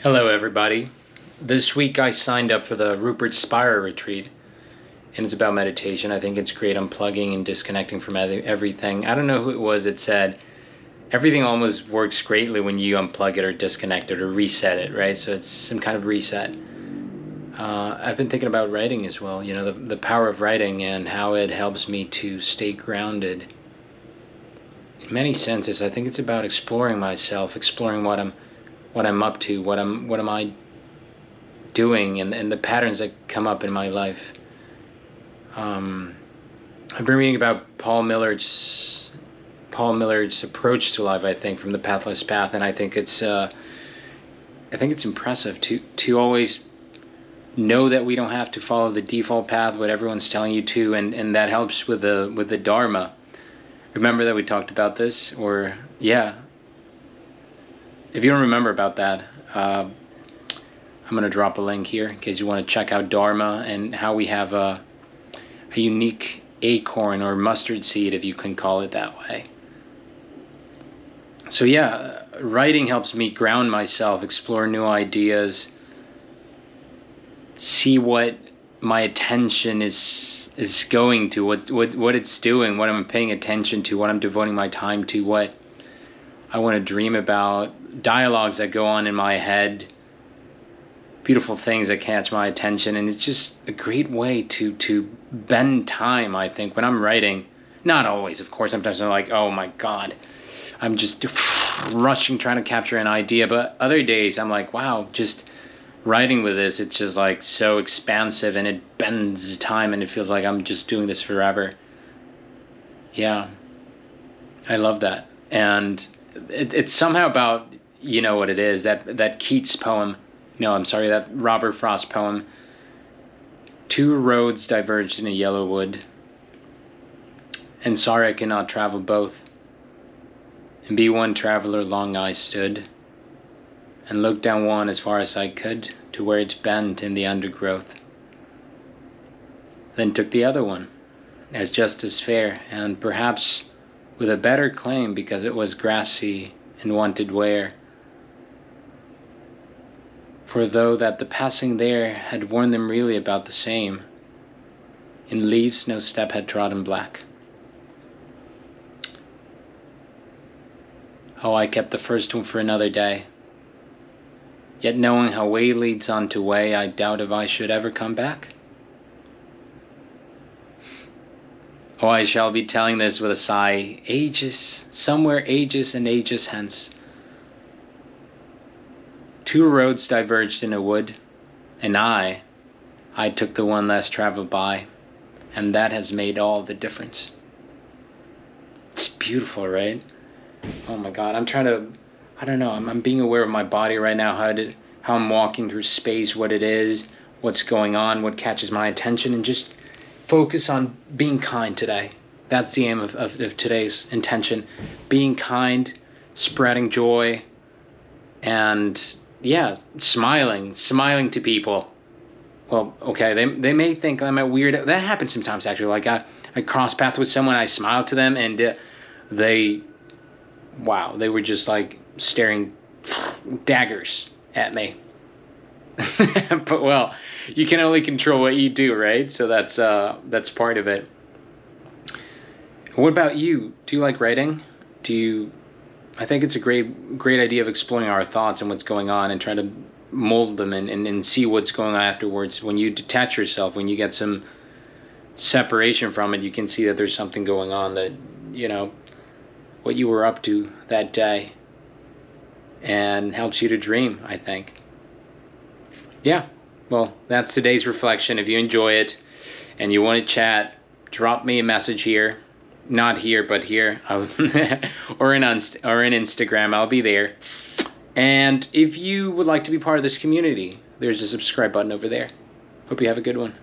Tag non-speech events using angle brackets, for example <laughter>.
Hello, everybody. This week I signed up for the Rupert Spira retreat, and it's about meditation. I think it's great unplugging and disconnecting from everything. I don't know who it was that said everything almost works greatly when you unplug it or disconnect it or reset it, right? So it's some kind of reset. Uh, I've been thinking about writing as well, you know, the, the power of writing and how it helps me to stay grounded. In many senses, I think it's about exploring myself, exploring what I'm what I'm up to, what I'm what am I doing, and, and the patterns that come up in my life. Um, I've been reading about Paul Millerd's Paul Millerd's approach to life. I think from the Pathless Path, and I think it's uh, I think it's impressive to to always know that we don't have to follow the default path what everyone's telling you to and and that helps with the with the dharma remember that we talked about this or yeah if you don't remember about that, uh, I'm going to drop a link here in case you want to check out Dharma and how we have a, a unique acorn or mustard seed, if you can call it that way. So, yeah, writing helps me ground myself, explore new ideas, see what my attention is is going to, what what what it's doing, what I'm paying attention to, what I'm devoting my time to, what I want to dream about, dialogues that go on in my head, beautiful things that catch my attention, and it's just a great way to to bend time. I think when I'm writing, not always, of course. Sometimes I'm like, oh my god, I'm just <sighs> rushing trying to capture an idea, but other days I'm like, wow, just writing with this, it's just like so expansive and it bends time, and it feels like I'm just doing this forever. Yeah, I love that, and it, it's somehow about you know what it is that that Keats poem. No, I'm sorry, that Robert Frost poem. Two roads diverged in a yellow wood, and sorry I cannot travel both. And be one traveler long I stood, and looked down one as far as I could to where it bent in the undergrowth. Then took the other one, as just as fair, and perhaps with a better claim because it was grassy and wanted wear. For though that the passing there had worn them really about the same, in leaves no step had trodden black. Oh, I kept the first one for another day. Yet knowing how way leads on to way, I doubt if I should ever come back. Oh, I shall be telling this with a sigh, ages, somewhere ages and ages hence. Two roads diverged in a wood, and I, I took the one less traveled by, and that has made all the difference. It's beautiful, right? Oh my God, I'm trying to, I don't know, I'm, I'm being aware of my body right now, how, did, how I'm walking through space, what it is, what's going on, what catches my attention, and just focus on being kind today. That's the aim of, of, of today's intention. Being kind, spreading joy, and yeah, smiling, smiling to people. Well, okay, they, they may think I'm a weird. That happens sometimes, actually. Like, I, I cross path with someone, I smile to them, and uh, they, wow, they were just like staring daggers at me. <laughs> but well, you can only control what you do, right? So that's uh that's part of it. What about you? Do you like writing? Do you I think it's a great great idea of exploring our thoughts and what's going on and trying to mold them and, and, and see what's going on afterwards. When you detach yourself, when you get some separation from it, you can see that there's something going on that, you know, what you were up to that day and helps you to dream, I think yeah, well, that's today's reflection. If you enjoy it and you want to chat, drop me a message here. Not here, but here, <laughs> or in on or in Instagram. I'll be there. And if you would like to be part of this community, there's a subscribe button over there. Hope you have a good one.